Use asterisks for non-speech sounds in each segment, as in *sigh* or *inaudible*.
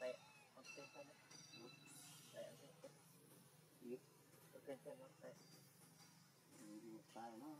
tay ok tay tay ok ok tay tay nó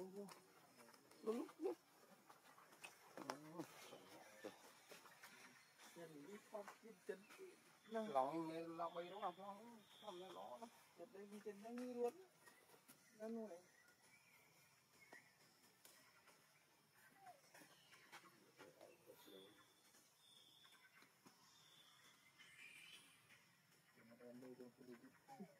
Bung, bung. Bung, bung. yang lipat Lòng này lòng bay đúng không? Lòng lòng này nó nó. kita kita nyanyi luôn nanu nih Kemudian dia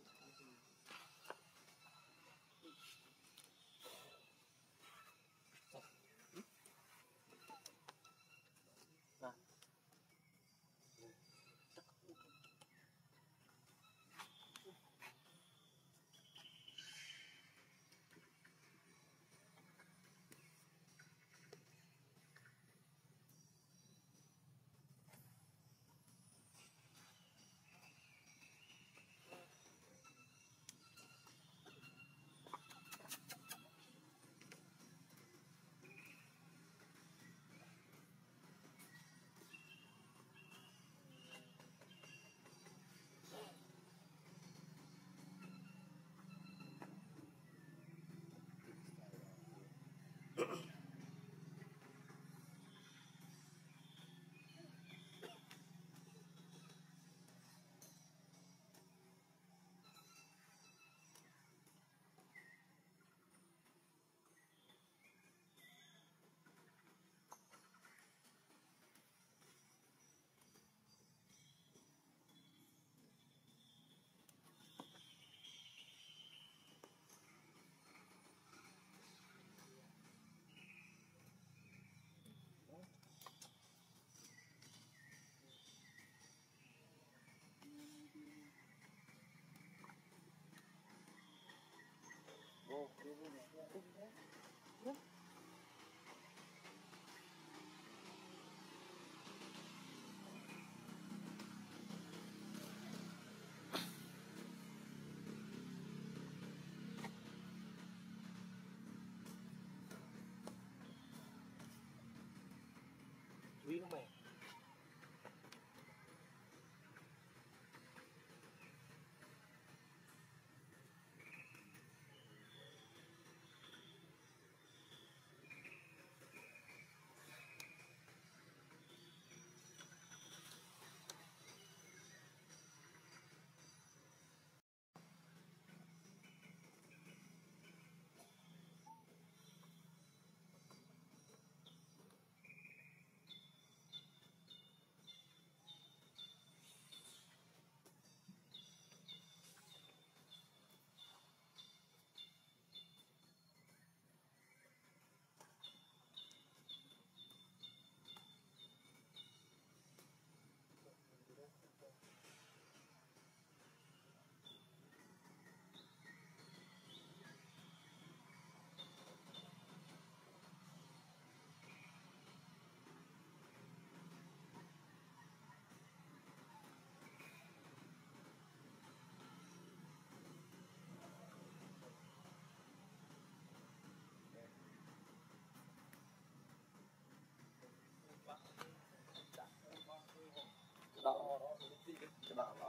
Gracias.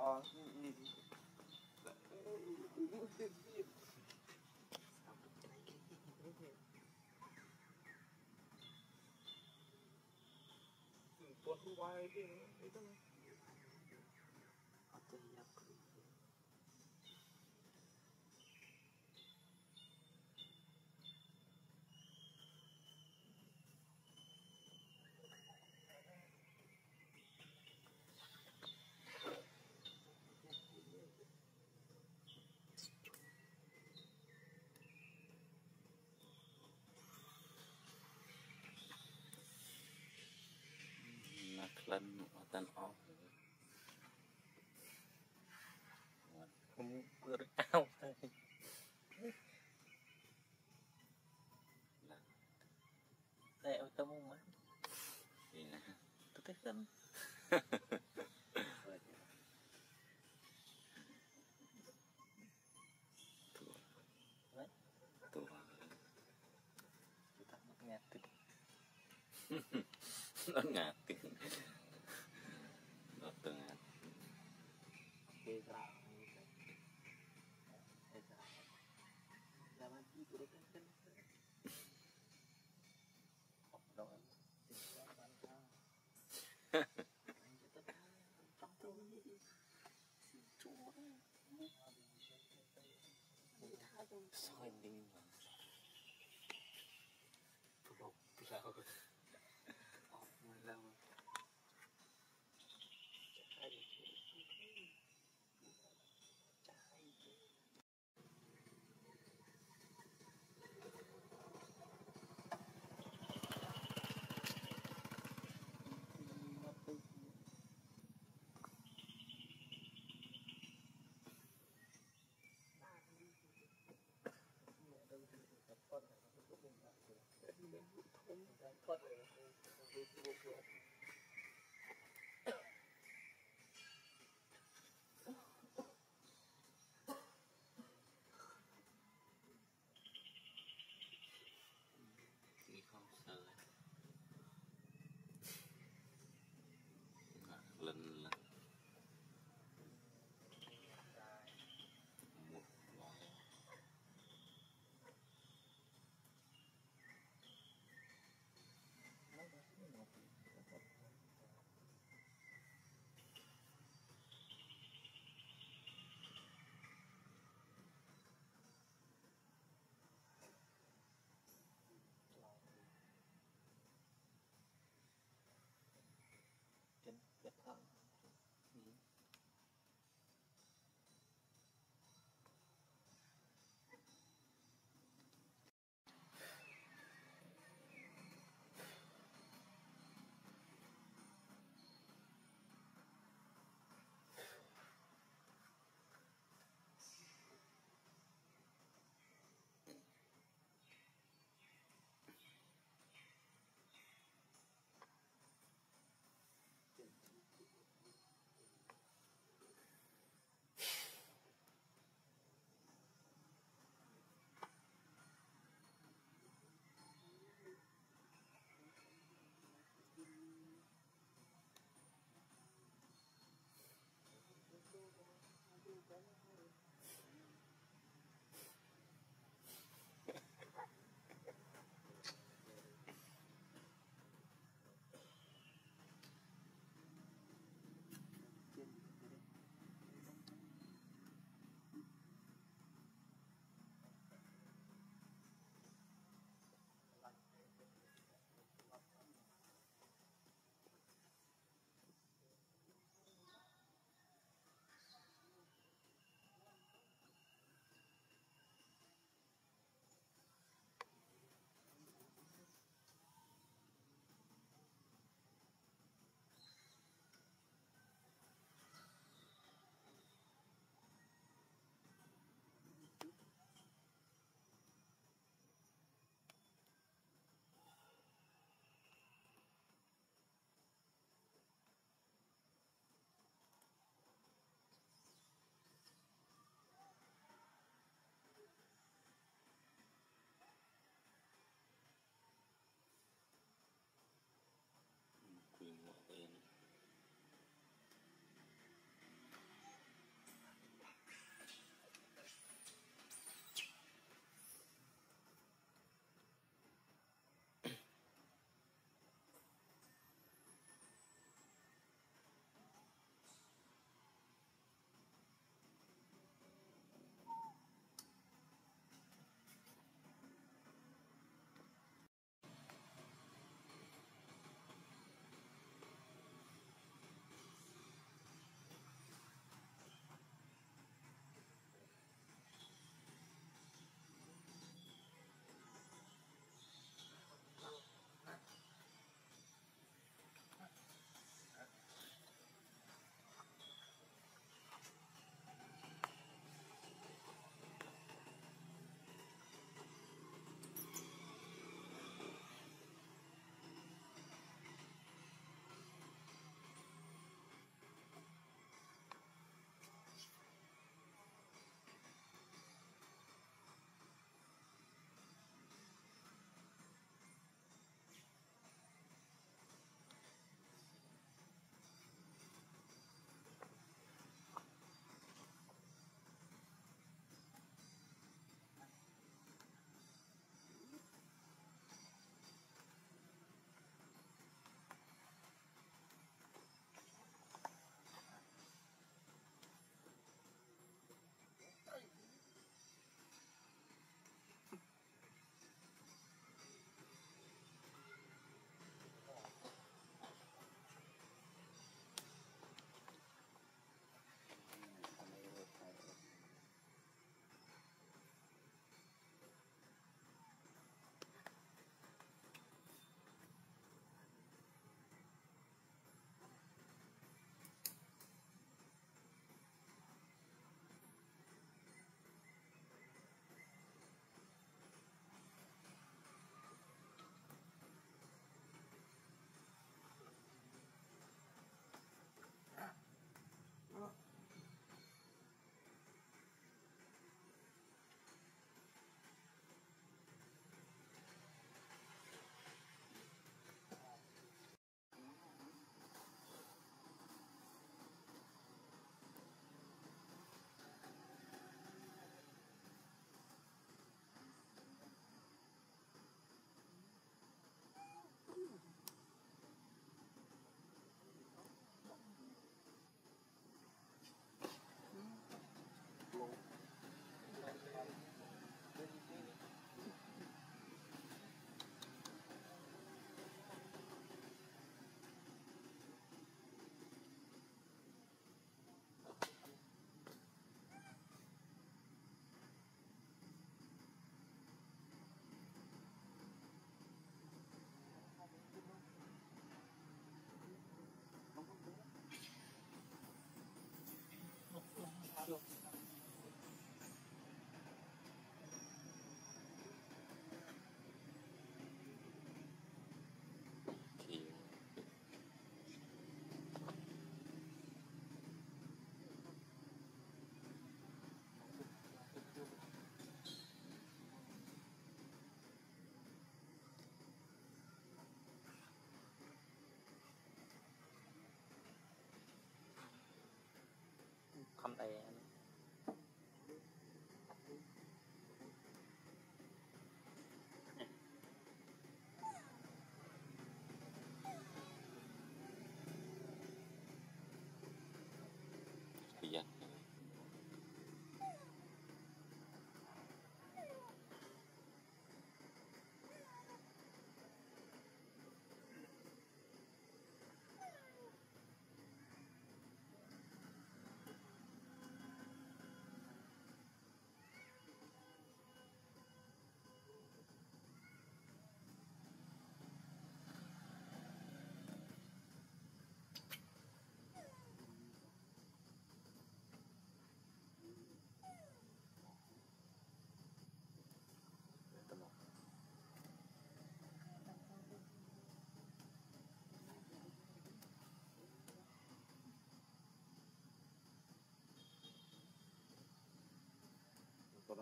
Oh, oh, oh, oh, oh, oh, than off không được ao đây ôi tao muốn mà tôi thích lắm *laughs* Nó ngạt 说不定。Brooklyn.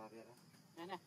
Barbara. Ana.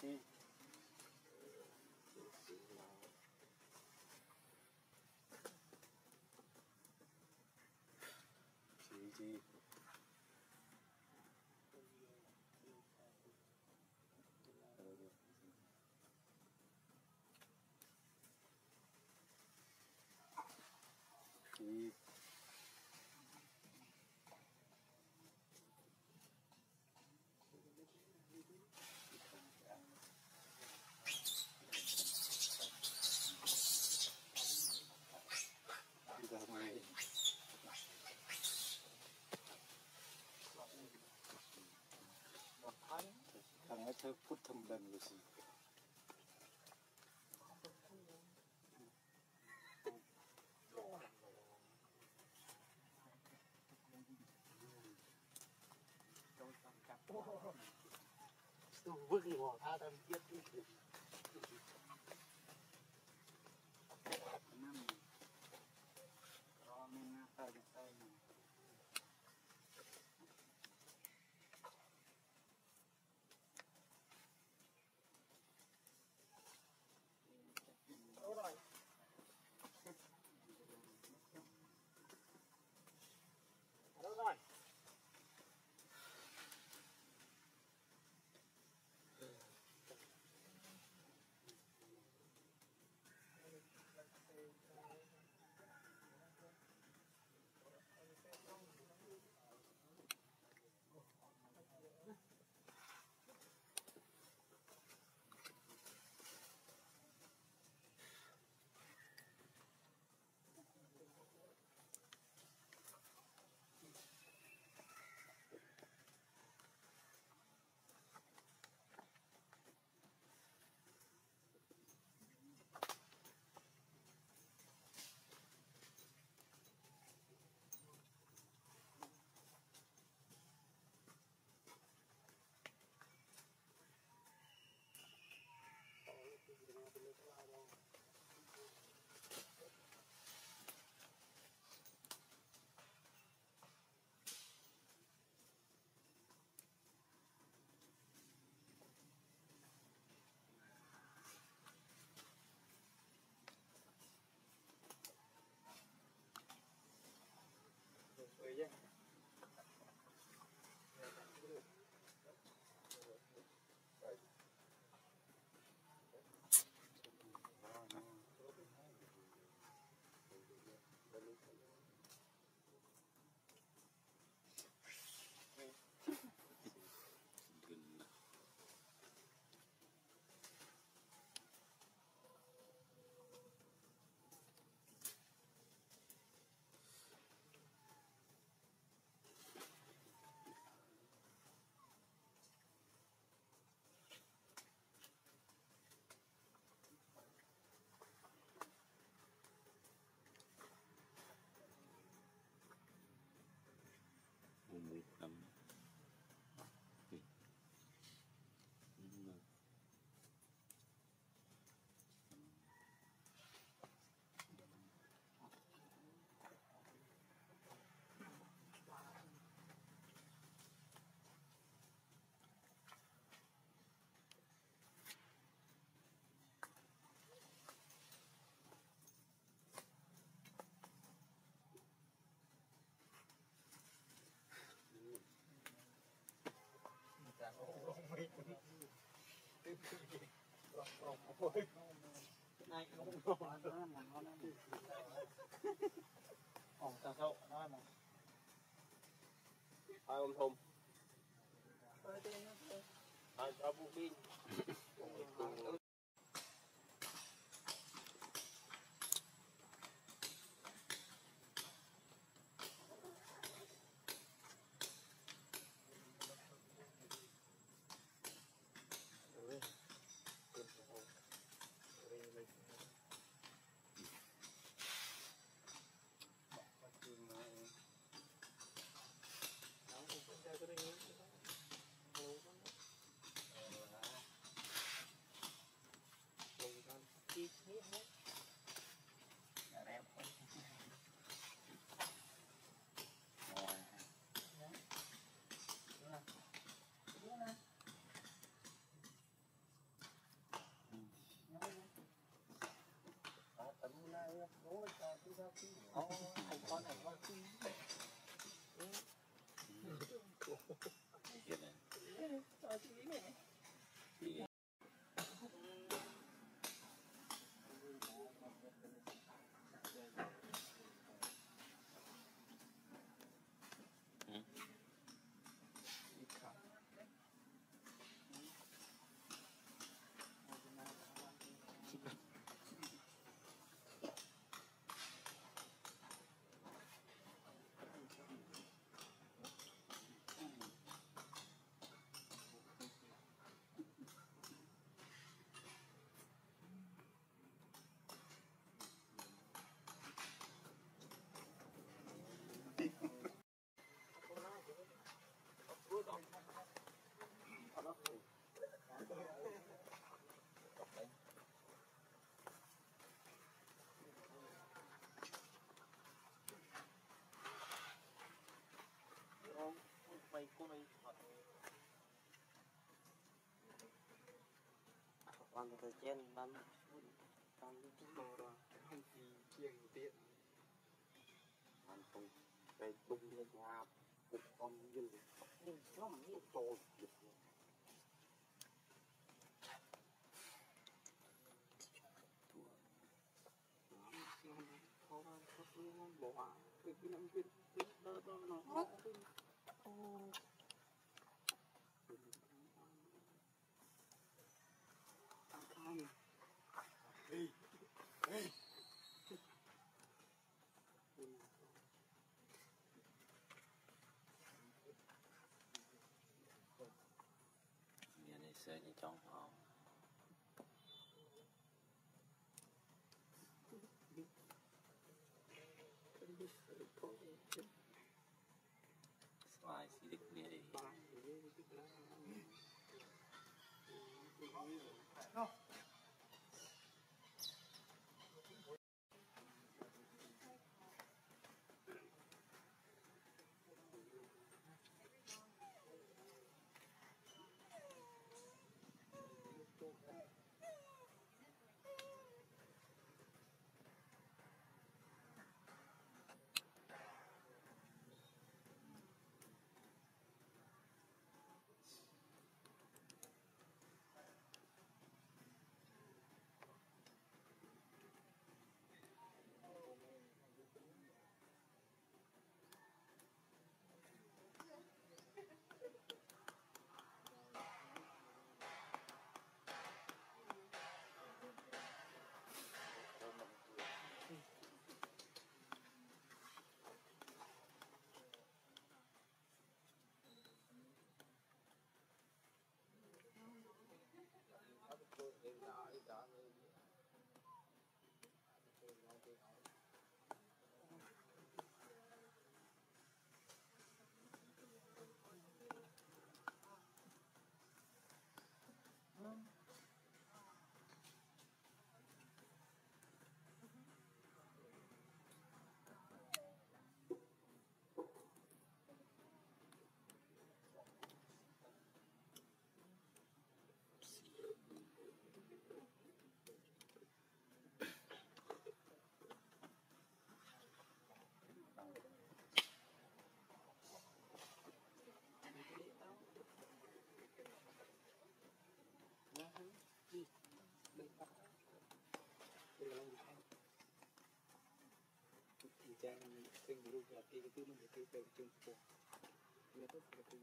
洗衣机。 보통 보통 부는 것이 yeah. Này nó cũng nó nó nó nó nó nó mà hai ông thùng hai cho bù pin mày cô này. Bằng thời gian bắn. Bắn đi mà rồi không. Gì chiêng tiện anh không cái tung lên nhà cục con dân đi nó mà đi tôi bỏ cái cái năm viên đó Milyen egyszer nyitom a Thank you. 마시리 꾸미리 어! jangan sering berubah-ubah itu menjadi berjumpa. Ya itu seperti